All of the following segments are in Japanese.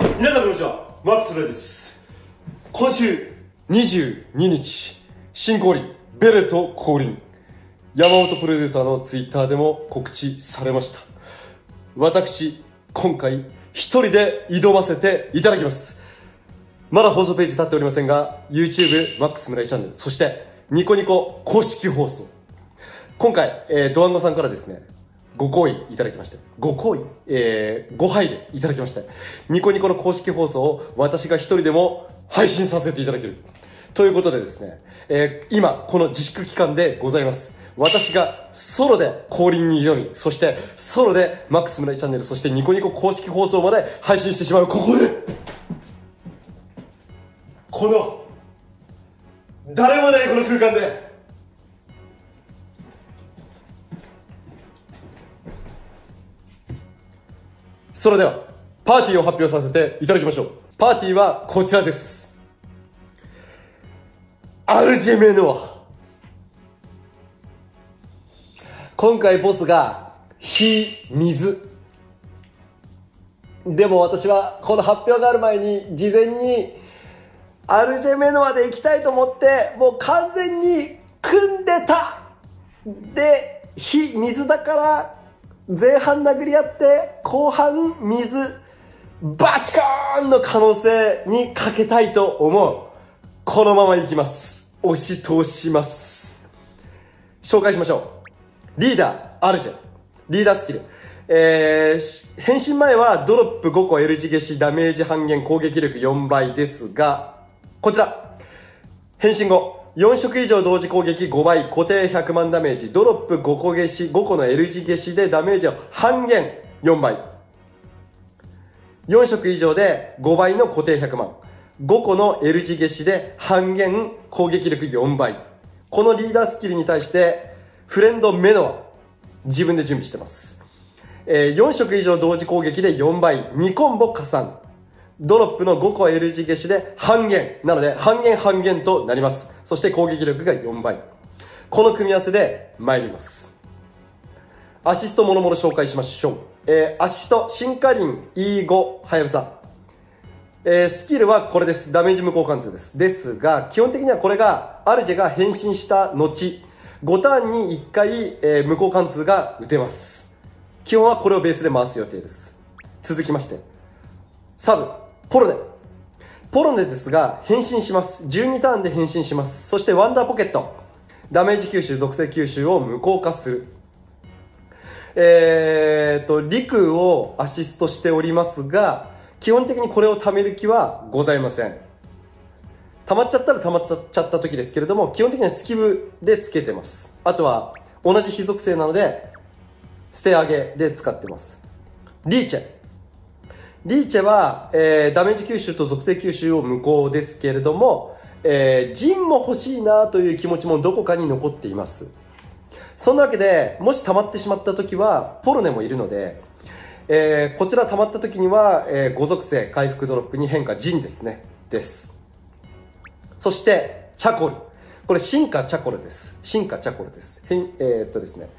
皆さんこんにちは。マックスレイです。今週22日新降臨ベレト降臨。山本プロデューサーのツイッターでも告知されました。私今回一人で挑ませていただきます。まだ放送ページ立っておりませんが YouTube マックス村井チャンネルそしてニコニコ公式放送。今回、えー、ドワンゴさんからですねご好意いただきまして、ご好意、えー、ご配慮いただきまして、ニコニコの公式放送を私が一人でも配信させていただける。ということでですね、えー、今、この自粛期間でございます。私がソロで降臨に挑み、そしてソロでマックス村井チャンネル、そしてニコニコ公式放送まで配信してしまう、ここで、この、誰もないこの空間で、それでは、パーティーを発表させていただきましょう。パーティーはこちらです。アルジェメノア。今回ボスが、火、水。でも私はこの発表がある前に事前にアルジェメノアで行きたいと思ってもう完全に組んでたで火水だから前半殴り合って後半水バチコーンの可能性にかけたいと思う。このままいきます。押し通します。紹介しましょう。リーダーアルジェ。リーダースキル。えー、変身前はドロップ5個 L 字消しダメージ半減攻撃力4倍ですがこちら。変身後4色以上同時攻撃5倍、固定100万ダメージ、ドロップ5個消し、5個の L 字消しでダメージを半減4倍。4色以上で5倍の固定100万。5個の L 字消しで半減攻撃力4倍。このリーダースキルに対して、フレンドメノア、自分で準備してます。えー、4色以上同時攻撃で4倍、2コンボ加算。ドロップの5個 L 字消しで半減。なので、半減半減となります。そして攻撃力が4倍。この組み合わせで参ります。アシストもろもろ紹介しましょう。えー、アシスト、シンカリン E5、はやぶさ。えー、スキルはこれです。ダメージ無効貫通です。ですが、基本的にはこれが、アルジェが変身した後、5ターンに1回、えー、無効貫通が打てます。基本はこれをベースで回す予定です。続きまして、サブ。ポロネ。ポロネですが、変身します。12ターンで変身します。そしてワンダーポケット。ダメージ吸収、属性吸収を無効化する。えーと、陸をアシストしておりますが、基本的にこれを貯める気はございません。溜まっちゃったら溜まっちゃった時ですけれども、基本的にはスキブでつけてます。あとは、同じ非属性なので、捨て上げで使ってます。リーチェ。リーチェは、えー、ダメージ吸収と属性吸収を無効ですけれども、えー、ジンも欲しいなという気持ちもどこかに残っています。そんなわけで、もし溜まってしまった時は、ポロネもいるので、えー、こちら溜まった時には、えー、5属性回復ドロップに変化ジンですね。です。そして、チャコル。これ進化チャコルです。進化チャコルです。へえー、っとですね。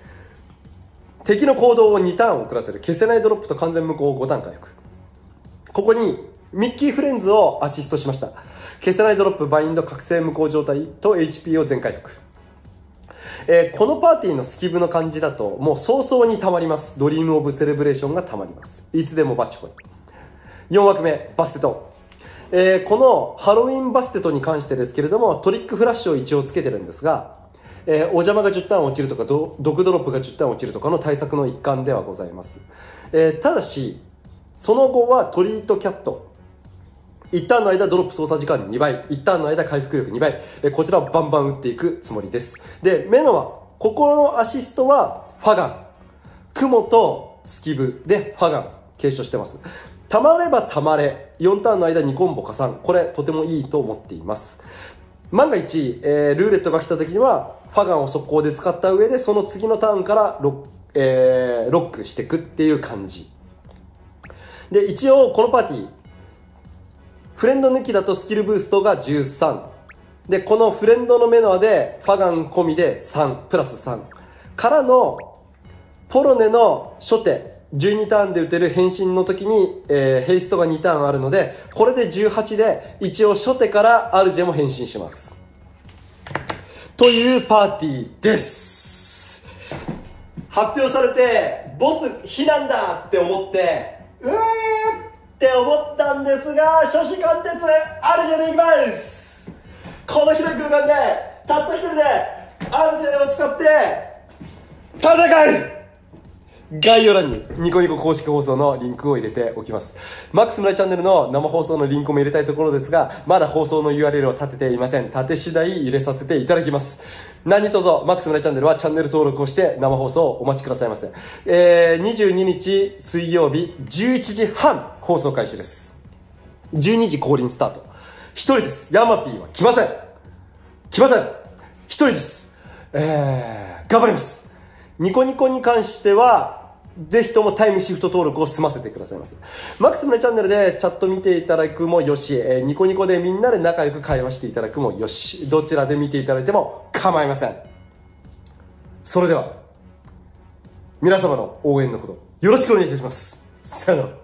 敵の行動を2ターン遅らせる。消せないドロップと完全無効を5ターン回復。ここにミッキーフレンズをアシストしました。消せないドロップ、バインド、覚醒無効状態と HP を全回復。えー、このパーティーのスキブの感じだと、もう早々に溜まります。ドリームオブセレブレーションが溜まります。いつでもバッチコイ。4枠目、バステト。えー、このハロウィンバステトに関してですけれども、トリックフラッシュを一応つけてるんですが、えー、お邪魔が10ターン落ちるとか、毒ドロップが10ターン落ちるとかの対策の一環ではございます。えー、ただし、その後はトリートキャット。一旦の間ドロップ操作時間2倍。一旦の間回復力2倍。こちらをバンバン打っていくつもりです。で、メノは、ここのアシストはファガン。雲とスキブでファガン。継承してます。たまればたまれ。4ターンの間2コンボ加算。これとてもいいと思っています。万が一、えー、ルーレットが来た時には、ファガンを速攻で使った上で、その次のターンからロ,、えー、ロックしていくっていう感じ。で、一応このパーティー、フレンド抜きだとスキルブーストが13。で、このフレンドのメノアで、ファガン込みで3、プラス3。からの、ポロネの初手、12ターンで打てる変身の時に、えー、ヘイストが2ターンあるので、これで18で、一応初手からアルジェも変身します。というパーティーです。発表されて、ボス、火なんだって思って、うーって思ったんですが、初子貫徹、アルジェでいきますこの広い空間で、たった一人で、アルジェを使って、戦う概要欄にニコニコ公式放送のリンクを入れておきます。マックス村チャンネルの生放送のリンクも入れたいところですが、まだ放送の URL を立てていません。立て次第入れさせていただきます。何卒、マックス村チャンネルはチャンネル登録をして生放送をお待ちくださいませ。えー、22日水曜日11時半放送開始です。12時降臨スタート。一人です。ヤマピーは来ません。来ません。一人です。えー、頑張ります。ニコニコに関しては、ぜひともタイムシフト登録を済ませてくださいます。マックスムネチャンネルでチャット見ていただくもよし、えー、ニコニコでみんなで仲良く会話していただくもよし、どちらで見ていただいても構いません。それでは、皆様の応援のほどよろしくお願いいたします。さよなら。